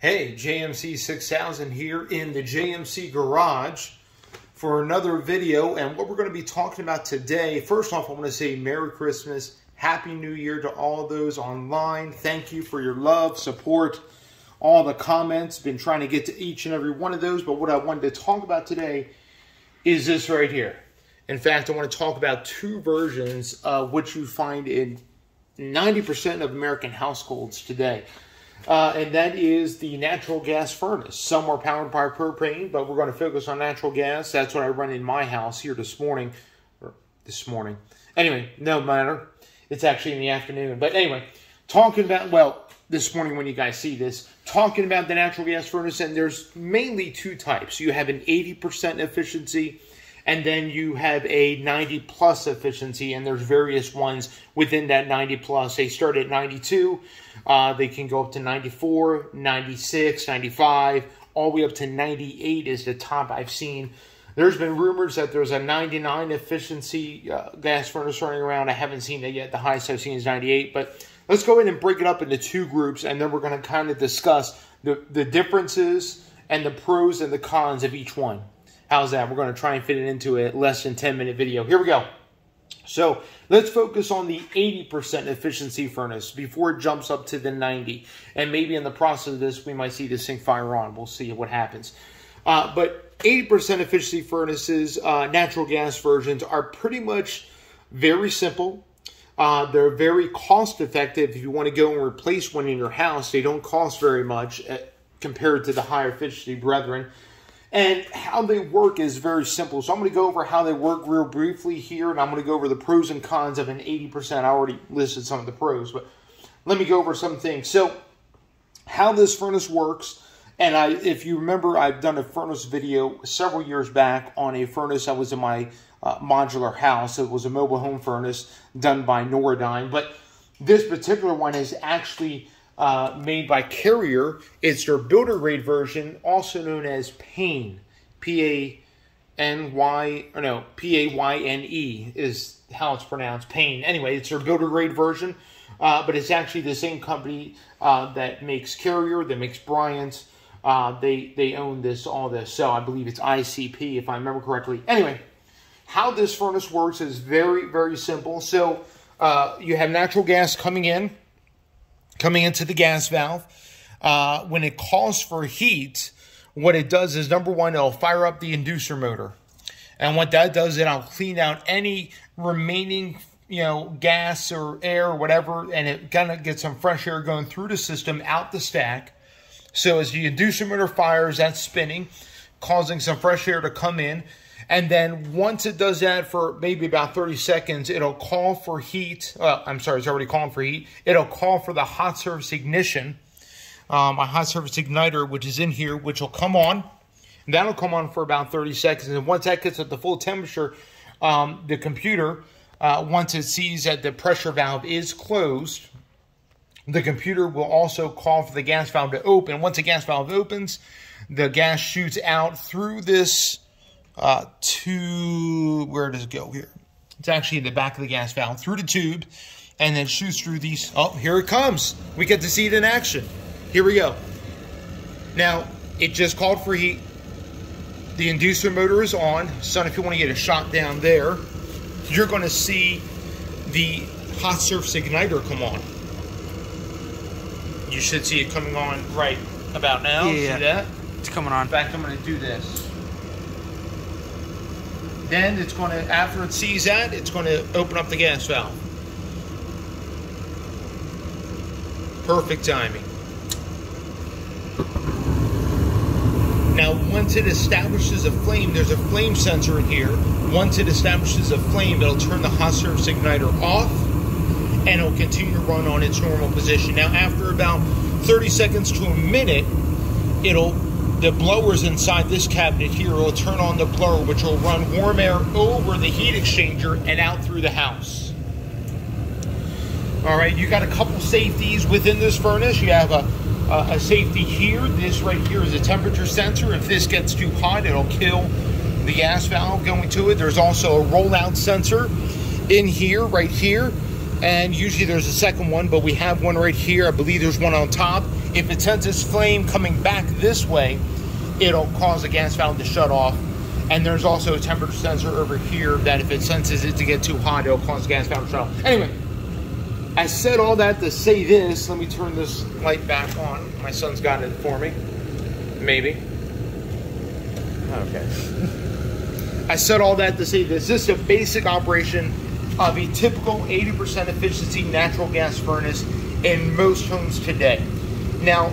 Hey, JMC 6000 here in the JMC garage for another video. And what we're going to be talking about today, first off, I want to say Merry Christmas, Happy New Year to all those online. Thank you for your love, support, all the comments. Been trying to get to each and every one of those. But what I wanted to talk about today is this right here. In fact, I want to talk about two versions of which you find in 90% of American households today. Uh, and that is the natural gas furnace. Some are powered by propane, but we're going to focus on natural gas. That's what I run in my house here this morning. Or this morning. Anyway, no matter. It's actually in the afternoon. But anyway, talking about, well, this morning when you guys see this, talking about the natural gas furnace, and there's mainly two types. You have an 80% efficiency and then you have a 90 plus efficiency and there's various ones within that 90 plus they start at 92 uh, they can go up to 94 96 95 all the way up to 98 is the top i've seen. There's been rumors that there's a 99 efficiency uh, gas furnace running around. I haven't seen it yet. The highest i've seen is 98 but let's go ahead and break it up into two groups and then we're going to kind of discuss the, the differences and the pros and the cons of each one How's that? We're going to try and fit it into a less than 10 minute video. Here we go. So let's focus on the 80% efficiency furnace before it jumps up to the 90. And maybe in the process of this, we might see this thing fire on. We'll see what happens. Uh, but 80% efficiency furnaces, uh, natural gas versions, are pretty much very simple. Uh, they're very cost effective. If you want to go and replace one in your house, they don't cost very much uh, compared to the higher efficiency brethren. And how they work is very simple. So I'm going to go over how they work real briefly here, and I'm going to go over the pros and cons of an 80%. I already listed some of the pros, but let me go over some things. So how this furnace works, and I, if you remember, I've done a furnace video several years back on a furnace that was in my uh, modular house. It was a mobile home furnace done by Nordyne, but this particular one is actually uh, made by Carrier. It's their builder grade version, also known as Payne. P A N Y, or no, P A Y N E is how it's pronounced. Payne. Anyway, it's their builder grade version, uh, but it's actually the same company uh, that makes Carrier, that makes Bryant's. Uh, they they own this all this, so I believe it's ICP if I remember correctly. Anyway, how this furnace works is very very simple. So uh, you have natural gas coming in coming into the gas valve. Uh, when it calls for heat, what it does is number one, it'll fire up the inducer motor. And what that does, is it'll clean out any remaining, you know, gas or air or whatever, and it kind of gets some fresh air going through the system out the stack. So as the inducer motor fires, that's spinning, causing some fresh air to come in. And then once it does that for maybe about 30 seconds, it'll call for heat. Uh, I'm sorry, it's already calling for heat. It'll call for the hot surface ignition, um, a hot surface igniter, which is in here, which will come on. And that'll come on for about 30 seconds. And once that gets at the full temperature, um, the computer, uh, once it sees that the pressure valve is closed, the computer will also call for the gas valve to open. Once the gas valve opens, the gas shoots out through this uh, to, where does it go here? It's actually in the back of the gas valve through the tube and then shoots through these. Oh, here it comes. We get to see it in action. Here we go. Now, it just called for heat. The inducer motor is on. Son, if you want to get a shot down there, you're going to see the hot surface igniter come on. You should see it coming on right about now. Yeah, see that? It's coming on. In fact, I'm going to do this. Then it's going to, after it sees that, it's going to open up the gas valve. Perfect timing. Now, once it establishes a flame, there's a flame sensor in here. Once it establishes a flame, it'll turn the hot surface igniter off and it'll continue to run on its normal position. Now, after about 30 seconds to a minute, it'll the blowers inside this cabinet here will turn on the blower, which will run warm air over the heat exchanger and out through the house. All right, you got a couple safeties within this furnace. You have a, a, a safety here. This right here is a temperature sensor. If this gets too hot, it'll kill the gas valve going to it. There's also a rollout sensor in here, right here. And usually there's a second one, but we have one right here. I believe there's one on top If it senses flame coming back this way, it'll cause the gas valve to shut off. And there's also a temperature sensor over here that if it senses it to get too hot, it'll cause the gas valve to shut off. Anyway, I said all that to say this. Let me turn this light back on. My son's got it for me. Maybe. Okay. I said all that to say this. This is a basic operation of a typical 80% efficiency natural gas furnace in most homes today. Now,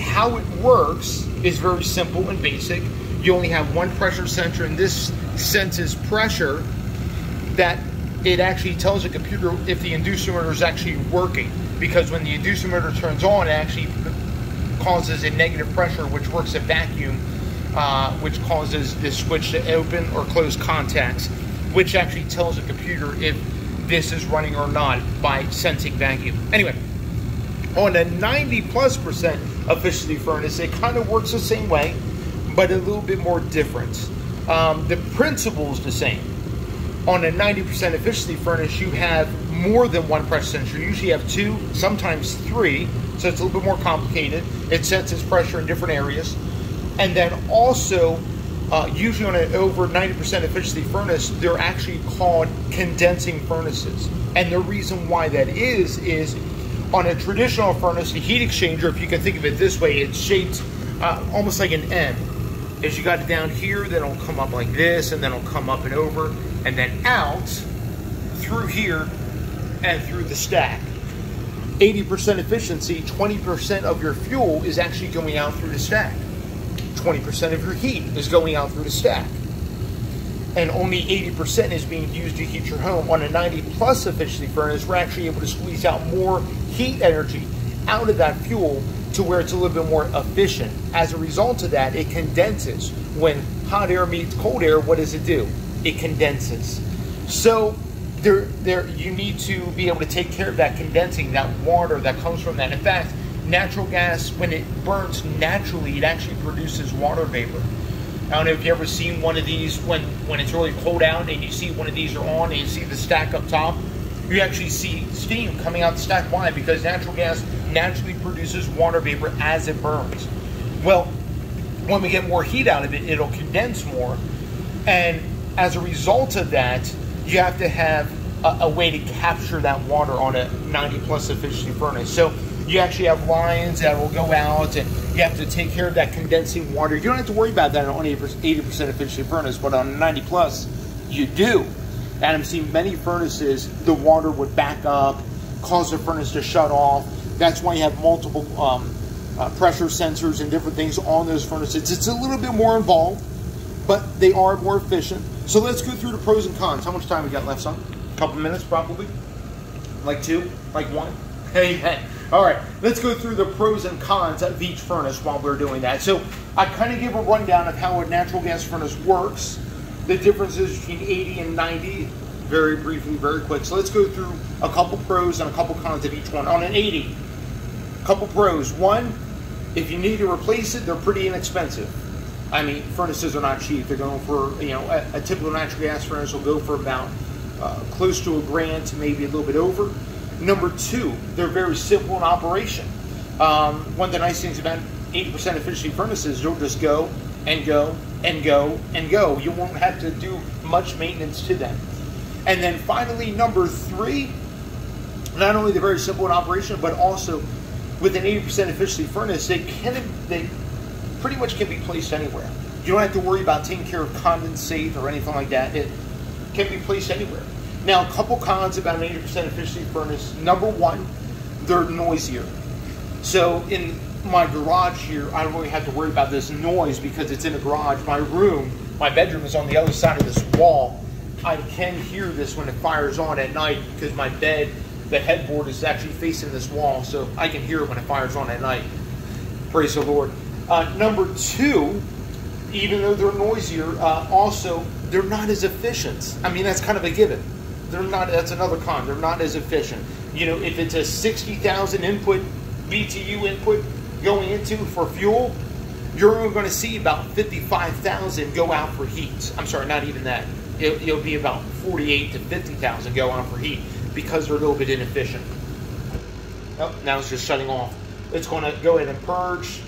how it works is very simple and basic. You only have one pressure sensor, and this senses pressure that it actually tells the computer if the inducer motor is actually working. Because when the inducer motor turns on, it actually causes a negative pressure, which works a vacuum, uh, which causes this switch to open or close contacts, which actually tells the computer if this is running or not by sensing vacuum. Anyway, on a 90 plus percent efficiency furnace, it kind of works the same way, but a little bit more different. Um, the principle is the same. On a 90% efficiency furnace, you have more than one pressure sensor. You usually have two, sometimes three, so it's a little bit more complicated. It senses pressure in different areas. And then also, uh, usually on an over 90% efficiency furnace, they're actually called condensing furnaces. And the reason why that is, is on a traditional furnace, a heat exchanger, if you can think of it this way, it's shaped uh, almost like an M. As you got it down here, then it'll come up like this, and then it'll come up and over, and then out through here and through the stack. 80% efficiency, 20% of your fuel is actually going out through the stack. 20% of your heat is going out through the stack. And only 80% is being used to heat your home. On a 90 plus efficiency furnace, we're actually able to squeeze out more heat energy out of that fuel to where it's a little bit more efficient. As a result of that, it condenses. When hot air meets cold air, what does it do? It condenses. So there, there, you need to be able to take care of that condensing, that water that comes from that. In fact, natural gas, when it burns naturally, it actually produces water vapor. I don't know if you ever seen one of these when, when it's really cold out and you see one of these are on and you see the stack up top. You actually see steam coming out the stack. Why? Because natural gas naturally produces water vapor as it burns. Well, when we get more heat out of it, it'll condense more. And as a result of that, you have to have a, a, way to capture that water on a 90 plus efficiency furnace. So you actually have lines that will go out and you have to take care of that condensing water. You don't have to worry about that on 80% efficiency furnace, but on 90 plus, you do. And I've seen many furnaces, the water would back up, cause the furnace to shut off. That's why you have multiple um, uh, pressure sensors and different things on those furnaces. It's a little bit more involved, but they are more efficient. So let's go through the pros and cons. How much time we got left, son? A couple minutes, probably. Like two? Like one? Amen. All right, let's go through the pros and cons of each furnace while we're doing that. So I kind of give a rundown of how a natural gas furnace works, the differences between 80 and 90, very briefly, very quick. So let's go through a couple pros and a couple cons of each one. On an 80, a couple pros. One, if you need to replace it, they're pretty inexpensive. I mean, furnaces are not cheap. They're going for, you know, a, a typical natural gas furnace will go for about uh, close to a grand to maybe a little bit over. Number two, they're very simple in operation. Um, one of the nice things about 80% efficiency furnaces, you'll just go and go and go and go. You won't have to do much maintenance to them. And then finally, number three, not only they're very simple in operation, but also with an 80% efficiency furnace, they can they pretty much can be placed anywhere. You don't have to worry about taking care of condensate or anything like that. It can be placed anywhere. Now, a couple cons about an 80% efficiency furnace. Number one, they're noisier. So in my garage here, I don't really have to worry about this noise because it's in a garage. My room, my bedroom is on the other side of this wall. I can hear this when it fires on at night because my bed, the headboard is actually facing this wall, so I can hear it when it fires on at night. Praise the Lord. Uh, number two, even though they're noisier, uh, also they're not as efficient. I mean, that's kind of a given. They're not. That's another con. They're not as efficient. You know, if it's a sixty thousand input BTU input going into for fuel, you're only going to see about fifty-five thousand go out for heat. I'm sorry, not even that. It, it'll be about forty-eight to fifty thousand go out for heat because they're a little bit inefficient. Oh, now it's just shutting off. it's going to go in and purge,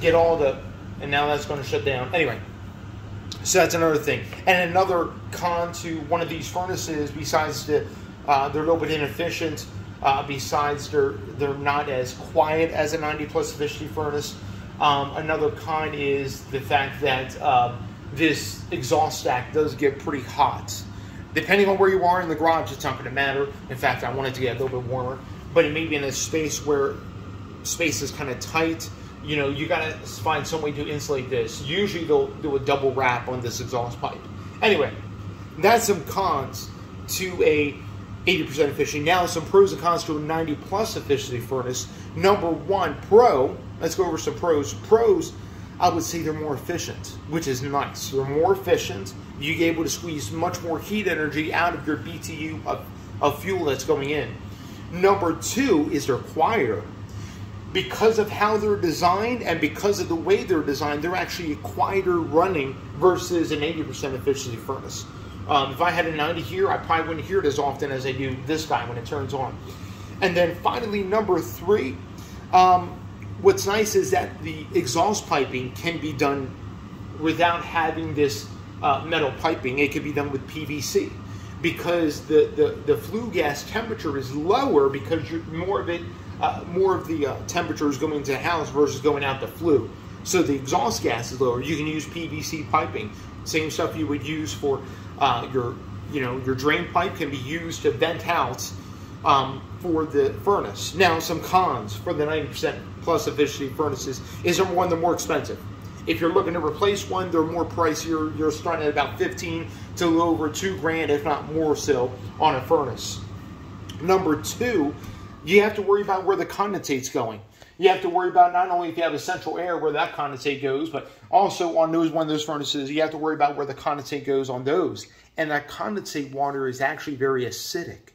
get all the, and now that's going to shut down. Anyway, so that's another thing. And another con to one of these furnaces, besides the, uh, they're a little bit inefficient, uh, besides they're, they're not as quiet as a 90 plus efficiency furnace. Um, another con is the fact that uh, this exhaust stack does get pretty hot. Depending on where you are in the garage, it's not going to matter. In fact, I want it to get a little bit warmer, but it may be in a space where space is kind of tight. You know, you got to find some way to insulate this. Usually, they'll do a double wrap on this exhaust pipe. Anyway, that's some cons to a 80% efficiency. Now, some pros and cons to a 90 plus efficiency furnace. Number one, pro. Let's go over some pros. Pros I would say they're more efficient, which is nice. They're more efficient. You get able to squeeze much more heat energy out of your BTU of, of fuel that's going in. Number two is they're quieter. Because of how they're designed and because of the way they're designed, they're actually quieter running versus an 80% efficiency furnace. Um, if I had a 90 here, I probably wouldn't hear it as often as I do this guy when it turns on. And then finally, number three, um, what's nice is that the exhaust piping can be done without having this uh, metal piping. It can be done with PVC because the, the, the flue gas temperature is lower because you're more of it, uh, more of the uh, temperature is going into the house versus going out the flue. So the exhaust gas is lower. You can use PVC piping, same stuff you would use for uh, your, you know, your drain pipe can be used to vent out um, for the furnace. Now, some cons for the 90% plus efficiency furnaces is number one, they're more expensive. If you're looking to replace one, they're more pricier. You're starting at about 15 to over two grand, if not more so, on a furnace. Number two, you have to worry about where the condensate's going. You have to worry about not only if you have a central air where that condensate goes, but also on those one of those furnaces, you have to worry about where the condensate goes on those. And that condensate water is actually very acidic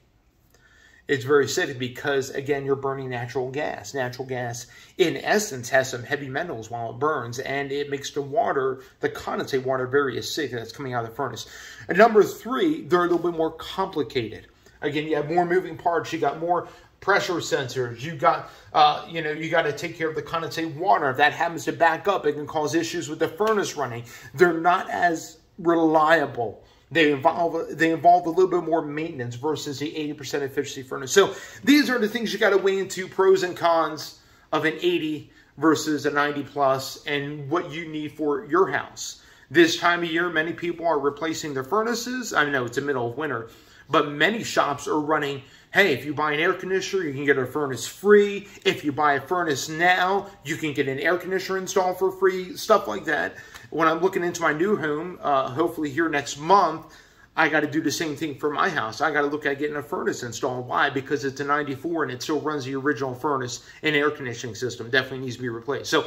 it's very acidic because, again, you're burning natural gas. Natural gas, in essence, has some heavy metals while it burns, and it makes the water, the condensate water, very acidic that's coming out of the furnace. And number three, they're a little bit more complicated. Again, you have more moving parts. You got more pressure sensors. You got, uh, you know, you got to take care of the condensate water. If that happens to back up, it can cause issues with the furnace running. They're not as reliable they involve they involve a little bit more maintenance versus the 80% efficiency furnace. So these are the things you got to weigh into pros and cons of an 80 versus a 90 plus and what you need for your house. This time of year, many people are replacing their furnaces. I know it's the middle of winter, but many shops are running, hey, if you buy an air conditioner, you can get a furnace free. If you buy a furnace now, you can get an air conditioner installed for free, stuff like that when I'm looking into my new home, uh, hopefully here next month, I got to do the same thing for my house. I got to look at getting a furnace installed. Why? Because it's a 94 and it still runs the original furnace and air conditioning system. Definitely needs to be replaced. So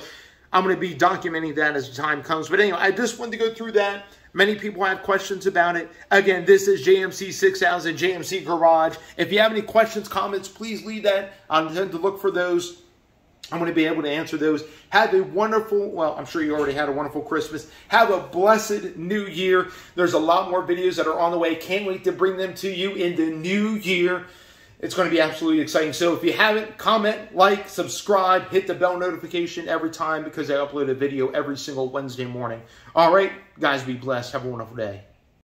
I'm going to be documenting that as the time comes. But anyway, I just wanted to go through that. Many people have questions about it. Again, this is JMC 6000, JMC Garage. If you have any questions, comments, please leave that. I'm going to look for those. I'm going to be able to answer those. Have a wonderful, well, I'm sure you already had a wonderful Christmas. Have a blessed new year. There's a lot more videos that are on the way. Can't wait to bring them to you in the new year. It's going to be absolutely exciting. So if you haven't, comment, like, subscribe, hit the bell notification every time because I upload a video every single Wednesday morning. All right, guys, be blessed. Have a wonderful day.